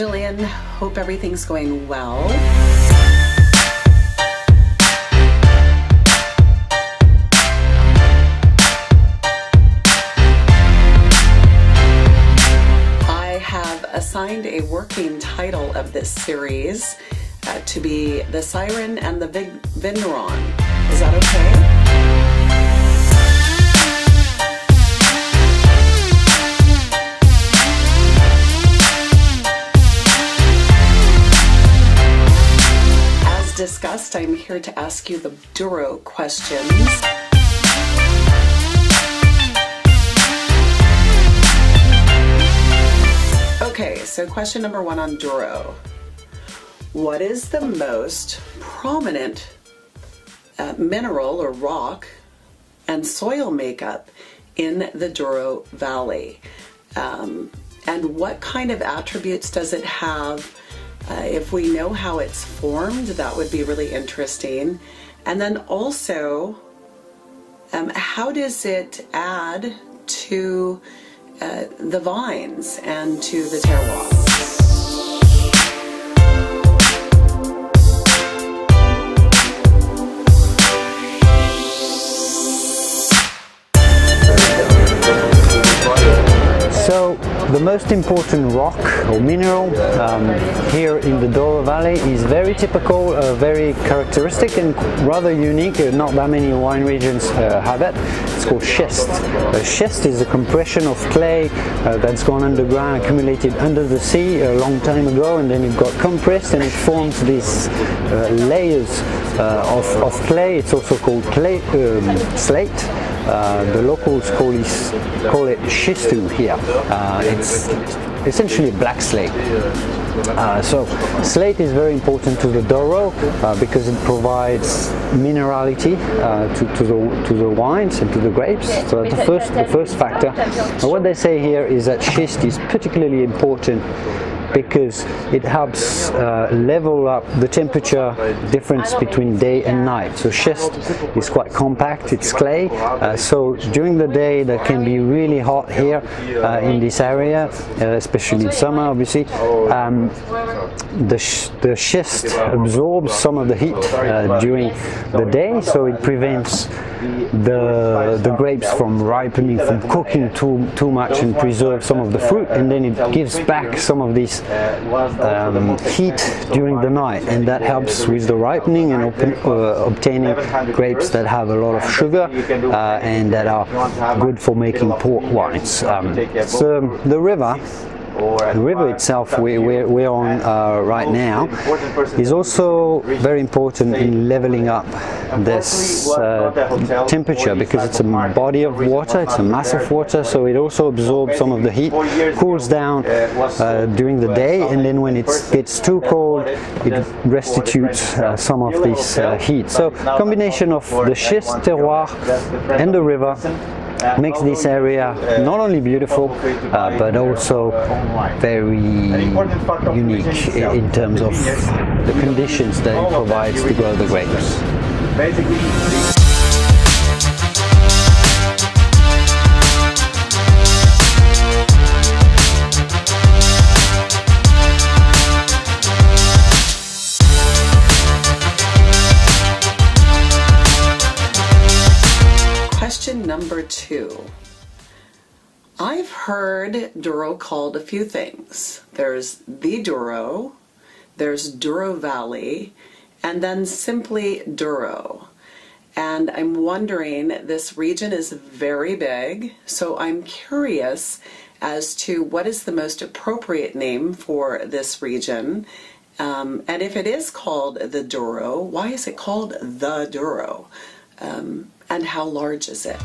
Julien. Hope everything's going well. I have assigned a working title of this series uh, to be The Siren and the Vig-. Is that okay? Discussed, I'm here to ask you the Douro questions. Okay, so question number one on Douro. What is the most prominent uh, mineral or rock and soil makeup in the Douro Valley? Um, and what kind of attributes does it have? Uh, if we know how it's formed, that would be really interesting. And then also, um, how does it add to uh, the vines and to the terroir? The most important rock or mineral um, here in the Douro Valley is very typical, uh, very characteristic and rather unique. Uh, Not that many wine regions uh, have it. It's called schist. A schist is a compression of clay uh, that's gone underground, accumulated under the sea a long time ago and then it got compressed and it forms these uh, layers uh, of, of clay. It's also called clay um, slate. Uh, the locals call, this, call it xisto here. Uh, it's essentially black slate. Uh, so slate is very important to the Douro uh, because it provides minerality uh, to, to, the, to the wines and to the grapes. So the first, the first factor. And what they say here is that schist is particularly important because it helps uh, level up the temperature difference between day and night. So schist is quite compact, it's clay, uh, so during the day that can be really hot here uh, in this area, uh, especially in summer obviously. Um, the, sh the schist absorbs some of the heat uh, during the day, so it prevents the, the grapes from ripening, from cooking too, too much and preserve some of the fruit, and then it gives back some of this um, heat during the night, and that helps with the ripening and open, uh, obtaining grapes that have a lot of sugar uh, and that are good for making port wines. Um, so the river the river itself we, we're, we're on uh, right now is also very important in leveling up this uh, temperature because it's a body of water, it's a mass of water, so it also absorbs some of the heat, cools down uh, during the day, and then when it gets too cold, it restitutes uh, some of this uh, heat. So combination of the schist terroir and the river makes this area not only beautiful uh, but also very unique in terms of the conditions that it provides to grow the grapes. I've heard Douro called a few things. There's the Douro, there's Douro Valley, and then simply Douro. And I'm wondering, this region is very big, so I'm curious as to what is the most appropriate name for this region. Um, and if it is called the Douro, why is it called the Douro? Um, and how large is it?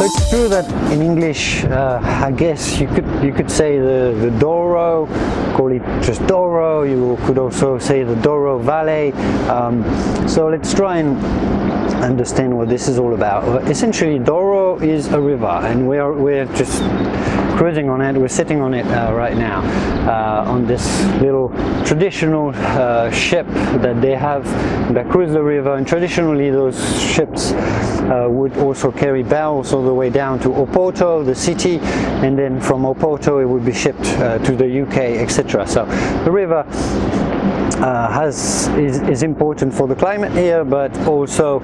So it's true that in English, uh, I guess you could you could say the, the Douro, call it just Douro. You could also say the Douro Valley. Um, so let's try and understand what this is all about. Essentially, Douro is a river, and we are we're just cruising on it. We're sitting on it uh, right now uh, on this little traditional uh, ship that they have that cruise the river. And traditionally, those ships uh, would also carry barrels all the way down to Oporto, the city, and then from Oporto it would be shipped uh, to the UK, etc. So the river uh, has is, is, important for the climate here, but also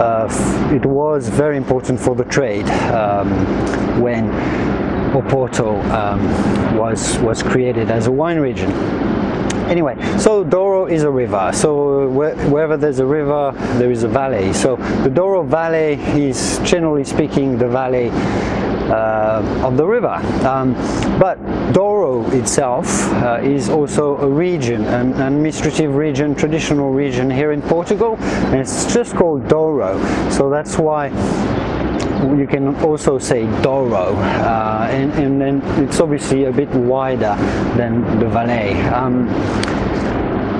uh, it was very important for the trade um, when Oporto um, was was created as a wine region. Anyway, so Douro is a river. So where, wherever there's a river, there is a valley. So the Douro Valley is generally speaking the valley uh, of the river. Um, but Douro itself uh, is also a region, an administrative region, traditional region here in Portugal, and it's just called Douro. So that's why you can also say Douro, uh, and, and, then it's obviously a bit wider than the valley. Um,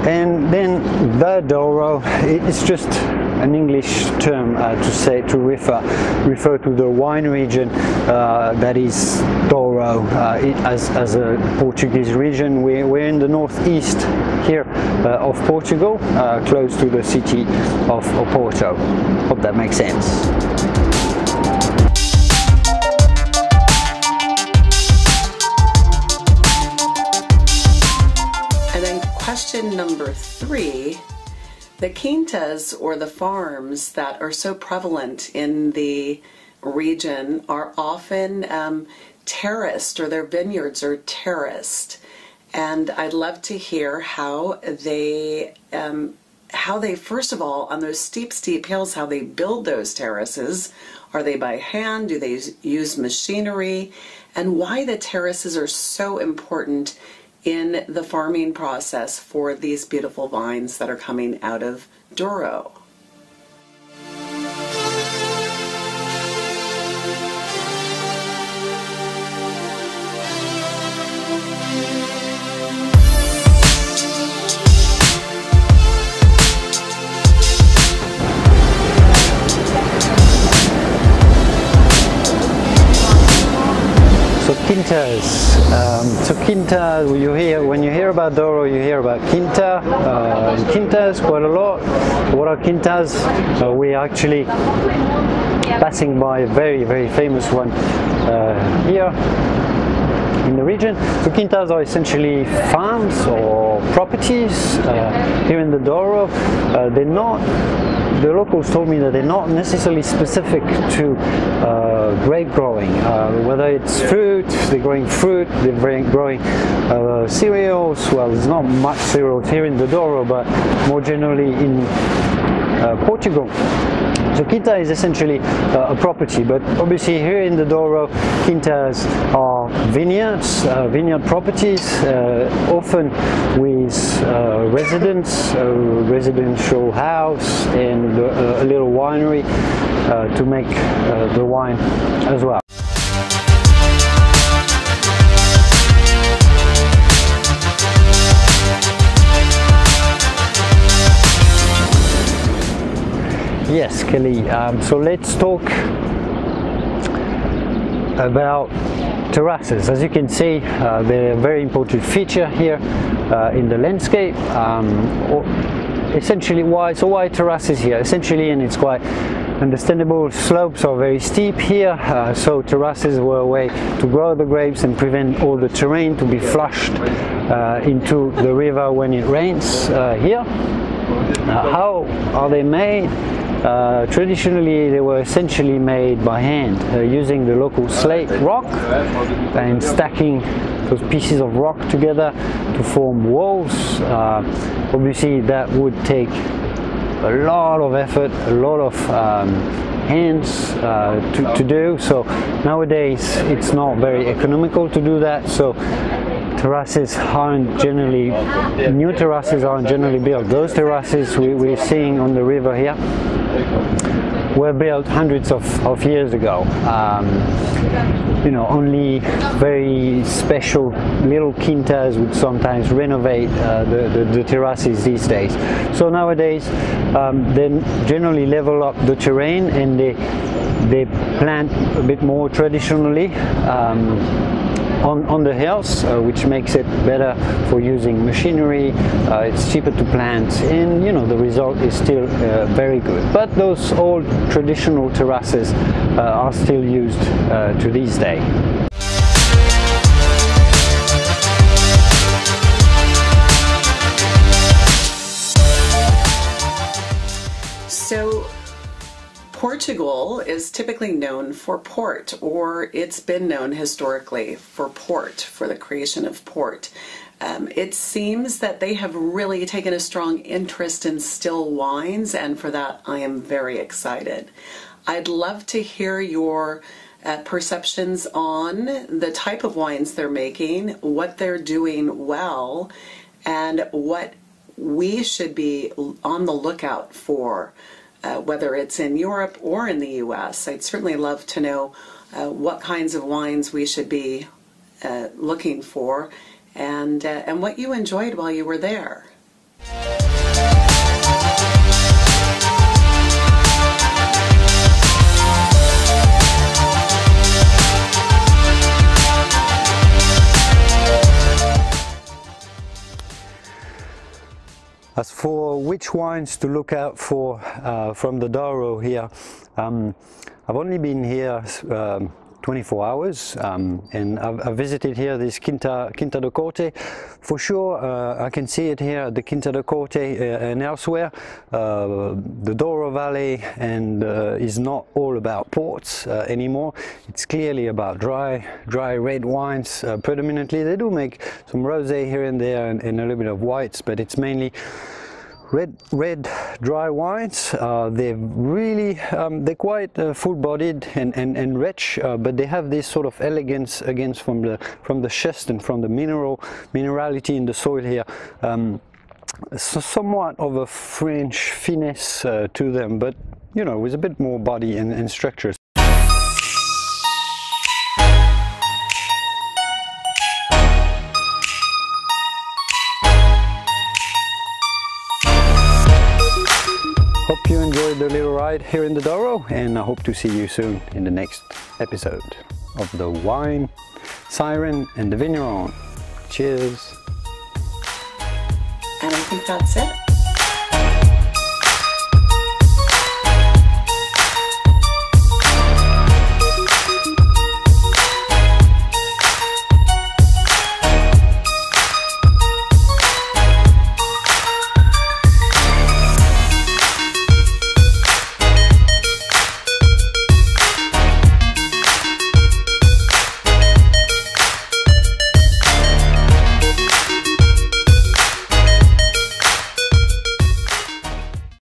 and then the Douro, it's just an English term uh, to say to refer refer to the wine region uh, that is Douro uh, as, as a Portuguese region. We're, we're in the northeast here uh, of Portugal, uh, close to the city of Oporto. Hope that makes sense. And then question number three the quintas or the farms that are so prevalent in the region are often um, terraced or their vineyards are terraced. And I'd love to hear how they, um, how they, first of all, on those steep, steep hills, how they build those terraces. Are they by hand? Do they use machinery? And why the terraces are so important in the farming process for these beautiful vines that are coming out of Douro. Quintas. Um, so quinta, you hear when you hear about Douro, you hear about quinta. Uh, quintas quite a lot. What are quintas? Uh, we are actually passing by a very very famous one uh, here the region. Quintas are essentially farms or properties uh, here in the Douro. Uh, they're not the locals told me that they're not necessarily specific to uh, grape growing. Uh, whether it's fruit, they're growing fruit, they're growing uh, cereals. Well, there's not much cereals here in the Douro, but more generally in uh, Portugal. So quinta is essentially uh, a property, but obviously here in the Douro, quintas are vineyards, uh, vineyard properties, uh, often with uh, residents, a residential house, and a little winery uh, to make uh, the wine as well. Yes, Kelly. Um, so let's talk about terraces. As you can see, uh, they're a very important feature here uh, in the landscape. Um, essentially, why? So why terraces here? Essentially, and it's quite understandable. Slopes are very steep here, uh, so terraces were a way to grow the grapes and prevent all the terrain to be flushed uh, into the river when it rains uh, here. how are they made? Uh, traditionally, they were essentially made by hand uh, using the local slate rock and stacking those pieces of rock together to form walls. Uh, obviously, that would take a lot of effort, a lot of um, hands uh, to, to do. So nowadays, it's not very economical to do that. So terraces aren't generally, new terraces aren't generally built. Those terraces we, we're seeing on the river here were built hundreds of, of years ago. Um, you know, only very special little quintas would sometimes renovate uh, the, the, the, terraces these days. So nowadays, um, they generally level up the terrain and they they plant a bit more traditionally. Um, on, on the hills, uh, which makes it better for using machinery. Uh, it's cheaper to plant, and you know the result is still uh, very good. But those old traditional terraces uh, are still used uh, to this day. Portugal is typically known for port, or it's been known historically for port, for the creation of port. Um, it seems that they have really taken a strong interest in still wines, and for that I am very excited. I'd love to hear your uh, perceptions on the type of wines they're making, what they're doing well, and what we should be on the lookout for uh, whether it's in Europe or in the US. I'd certainly love to know uh, what kinds of wines we should be uh, looking for and, uh, and what you enjoyed while you were there. As for which wines to look out for uh, from the Douro here, um, I've only been here um, 24 hours um, and I've, I've, visited here this Quinta, Quinta da Corte. For sure uh, I can see it here at the Quinta da Corte uh, and elsewhere. Uh, the Douro Valley and uh, is not all about ports anymore. It's clearly about dry, dry red wines predominantly. They do make some rosé here and there and, and a little bit of whites but it's mainly red red dry wines. Uh, they're really um, they're quite uh, full-bodied and, and, and rich uh, but they have this sort of elegance against from the from the schist and from the mineral minerality in the soil here. Um, so somewhat of a French finesse uh, to them but you know with a bit more body and, and structure You enjoyed the little ride here in the Douro and I hope to see you soon in the next episode of the Wine Siren and the Vigneron. Cheers! And I think that's it.